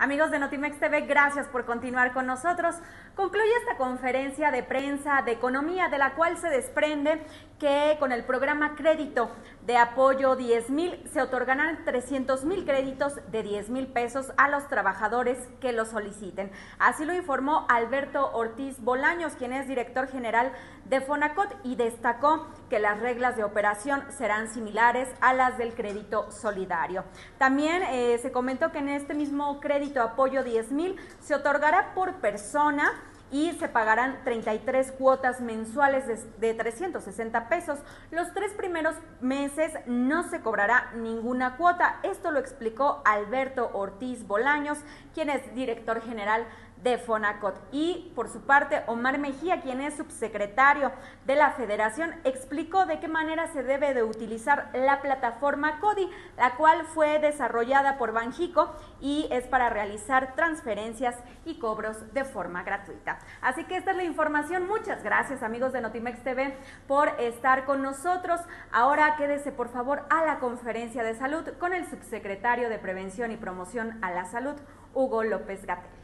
Amigos de Notimex TV, gracias por continuar con nosotros. Concluye esta conferencia de prensa de economía de la cual se desprende que con el programa crédito de apoyo 10 mil se otorgarán 300 mil créditos de 10 mil pesos a los trabajadores que lo soliciten. Así lo informó Alberto Ortiz Bolaños, quien es director general de Fonacot y destacó que las reglas de operación serán similares a las del crédito solidario. También eh, se comentó que en este mismo crédito apoyo 10 mil se otorgará por persona y se pagarán 33 cuotas mensuales de, 360 pesos. Los tres primeros meses no se cobrará ninguna cuota. Esto lo explicó Alberto Ortiz Bolaños, quien es director general de Fonacot. Y por su parte, Omar Mejía, quien es subsecretario de la Federación, explicó de qué manera se debe de utilizar la plataforma CODI, la cual fue desarrollada por Banjico y es para realizar transferencias y cobros de forma gratuita. Así que esta es la información. Muchas gracias amigos de Notimex TV por estar con nosotros. Ahora quédese por favor a la conferencia de salud con el subsecretario de Prevención y Promoción a la Salud, Hugo López Gatel.